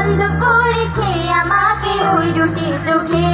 বন্ধ করেছে আমাকে ওই দুটি চোখে।